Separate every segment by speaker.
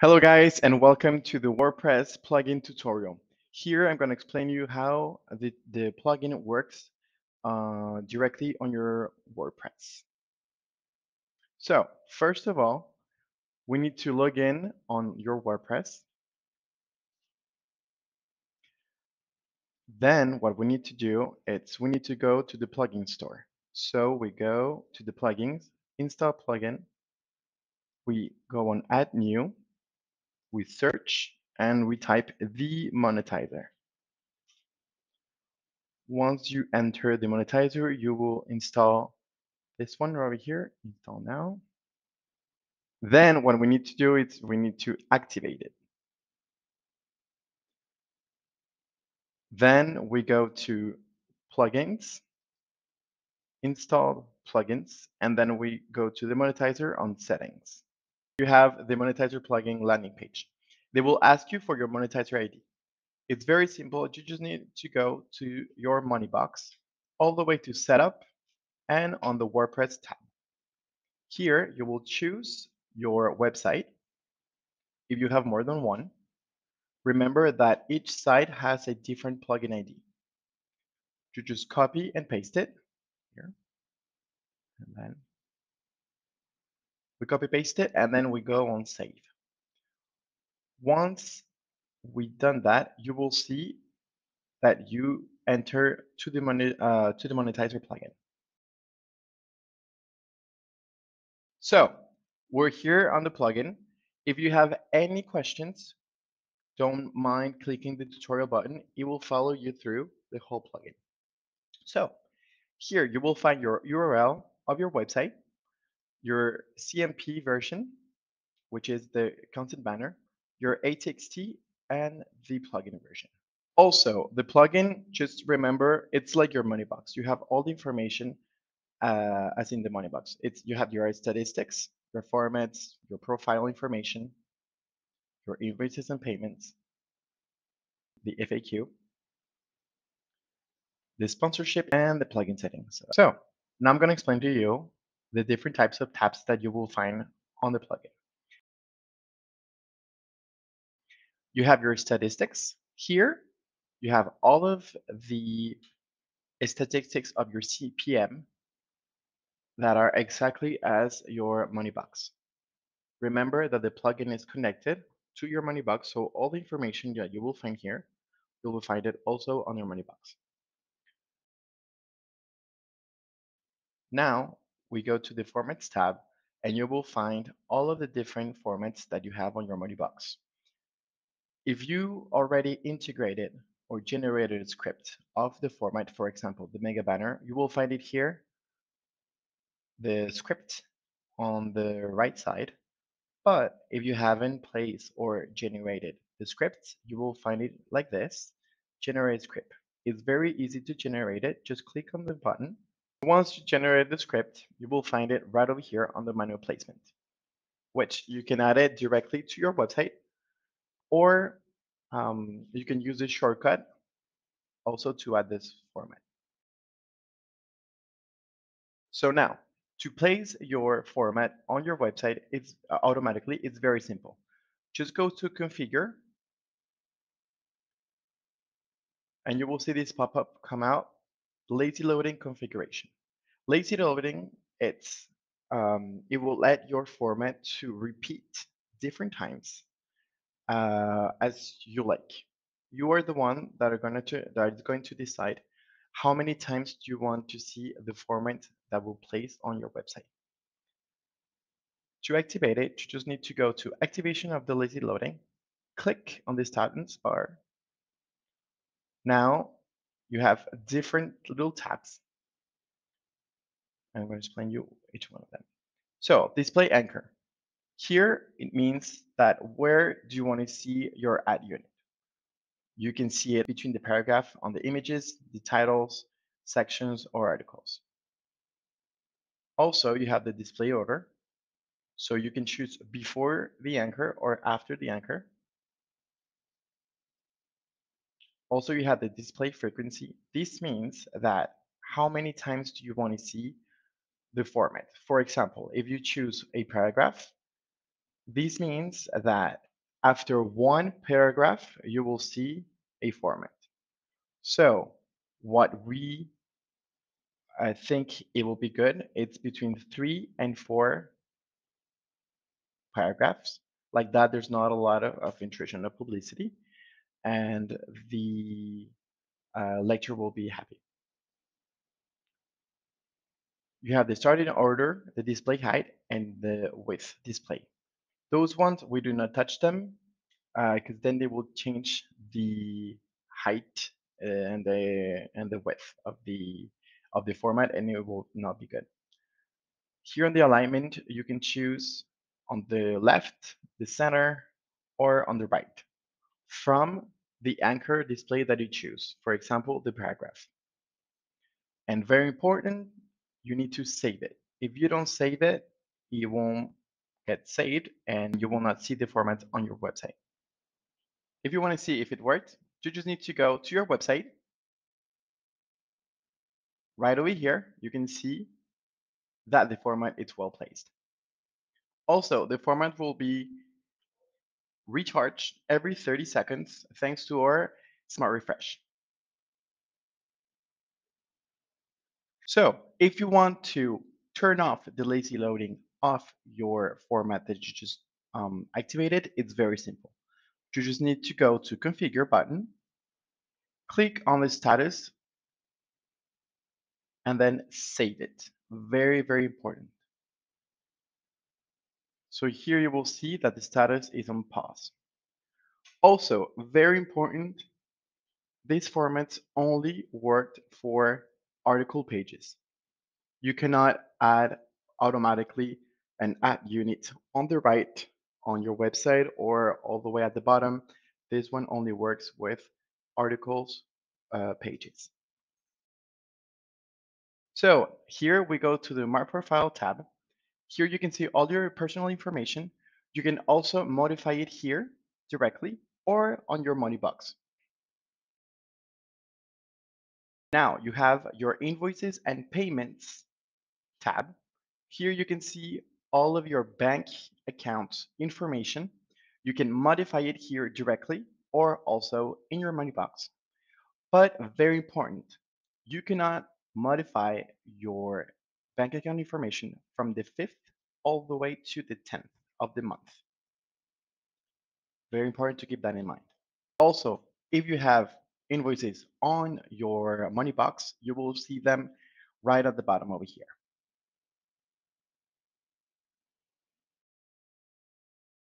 Speaker 1: Hello guys and welcome to the WordPress plugin tutorial. Here I'm going to explain you how the, the plugin works uh, directly on your WordPress. So first of all, we need to log in on your WordPress. Then what we need to do is we need to go to the plugin store. So we go to the plugins, install plugin, we go on add new, we search and we type the Moneytizer. Once you enter the Moneytizer, you will install this one over here, install now. Then what we need to do is we need to activate it. Then we go to plugins, install plugins, and then we go to the monetizer on settings you have the Moneytizer plugin landing page. They will ask you for your Moneytizer ID. It's very simple. You just need to go to your money box all the way to setup and on the WordPress tab. Here you will choose your website if you have more than one. Remember that each site has a different plugin ID. You just copy and paste it here. And then we copy paste it and then we go on save. Once we've done that, you will see that you enter to the, money, uh, to the Moneytizer plugin. So we're here on the plugin. If you have any questions, don't mind clicking the tutorial button. It will follow you through the whole plugin. So here you will find your URL of your website your CMP version, which is the content banner, your ATXT, and the plugin version. Also, the plugin, just remember, it's like your money box. You have all the information uh, as in the money box. It's you have your statistics, your formats, your profile information, your invoices and payments, the FAQ, the sponsorship, and the plugin settings. So now I'm going to explain to you the different types of tabs that you will find on the plugin. You have your statistics. Here, you have all of the statistics of your CPM that are exactly as your money box. Remember that the plugin is connected to your money box, so all the information that you will find here, you will find it also on your money box. Now, we go to the Formats tab, and you will find all of the different formats that you have on your money box. If you already integrated or generated a script of the format, for example, the mega banner, you will find it here, the script on the right side. But if you haven't placed or generated the script, you will find it like this, generate script. It's very easy to generate it. Just click on the button once you generate the script, you will find it right over here on the manual placement, which you can add it directly to your website, or um, you can use this shortcut also to add this format. So now, to place your format on your website, it's uh, automatically, it's very simple. Just go to configure, and you will see this pop-up come out lazy loading configuration. Lazy loading, it's um, it will let your format to repeat different times uh, as you like. You are the one that are going to that is going to decide how many times do you want to see the format that will place on your website. To activate it, you just need to go to activation of the lazy loading, click on this status bar. Now you have different little tabs. I'm going to explain you each one of them. So display anchor. Here it means that where do you want to see your ad unit? You can see it between the paragraph on the images, the titles, sections, or articles. Also, you have the display order. So you can choose before the anchor or after the anchor. Also, you have the display frequency. This means that how many times do you want to see the format? For example, if you choose a paragraph, this means that After one paragraph, you will see a format. So what we I think it will be good. It's between three and four paragraphs. Like that, there's not a lot of, of interaction of publicity, and the uh, lecture will be happy. You have the starting order, the display height, and the width display. Those ones, we do not touch them because uh, then they will change the height and the and the width of the of the format and it will not be good. Here on the alignment, you can choose on the left, the center, or on the right from the anchor display that you choose. For example, the paragraph. And very important, you need to save it. If you don't save it, it won't get saved and you will not see the format on your website. If you want to see if it worked, you just need to go to your website. Right over here, you can see that the format is well placed. Also, the format will be recharged every 30 seconds thanks to our smart refresh. So if you want to turn off the lazy loading off your format that you just um, activated, it's very simple. You just need to go to configure button, click on the status, and then save it. Very, very important. So here you will see that the status is on pause. Also, very important, these formats only worked for article pages. You cannot add automatically an add unit on the right on your website or all the way at the bottom. This one only works with articles uh, pages. So here we go to the My Profile tab. Here you can see all your personal information. You can also modify it here directly or on your money box. Now you have your invoices and payments tab. Here you can see all of your bank account information. You can modify it here directly or also in your money box. But very important, you cannot modify your bank account information from the 5th all the way to the 10th of the month. Very important to keep that in mind. Also, if you have invoices on your money box, you will see them right at the bottom over here.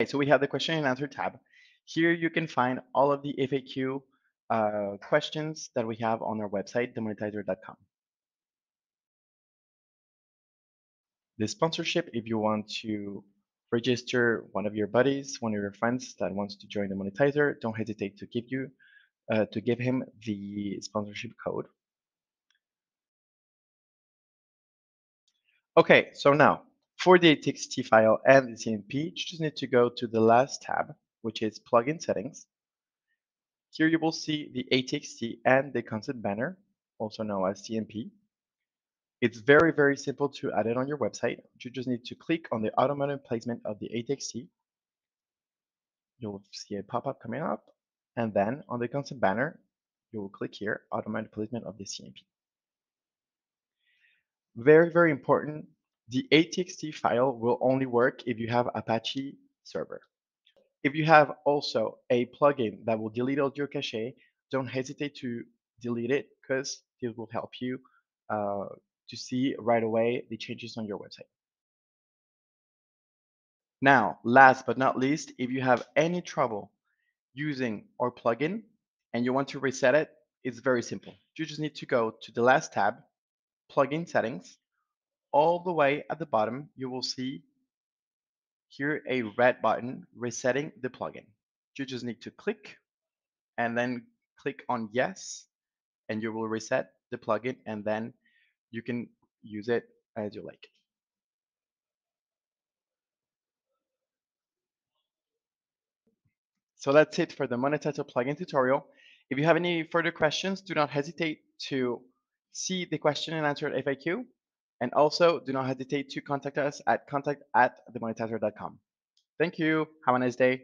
Speaker 1: Okay, so we have the question and answer tab. Here you can find all of the FAQ uh, questions that we have on our website, themoneytizer.com. The sponsorship, if you want to register one of your buddies, one of your friends that wants to join the Moneytizer, don't hesitate to give you uh, to give him the sponsorship code. Okay, so now for the ATXT file and the CMP, you just need to go to the last tab, which is plugin settings. Here you will see the ATXT and the content banner, also known as CMP. It's very, very simple to add it on your website. You just need to click on the automatic placement of the ATXT. You'll see a pop-up coming up. And then on the content banner, you will click here, automatic placement of the CMP. Very, very important, the ATXT file will only work if you have Apache server. If you have also a plugin that will delete all your cache, don't hesitate to delete it because it will help you uh, to see right away the changes on your website. Now, last but not least, if you have any trouble using our plugin and you want to reset it, it's very simple. You just need to go to the last tab, plugin settings. All the way at the bottom, you will see here a red button resetting the plugin. You just need to click and then click on yes, and you will reset the plugin and then you can use it as you like. So that's it for the Moneytizer plugin tutorial. If you have any further questions, do not hesitate to see the question and answer FAQ. And also do not hesitate to contact us at contact at themoneytizer.com. Thank you. Have a nice day.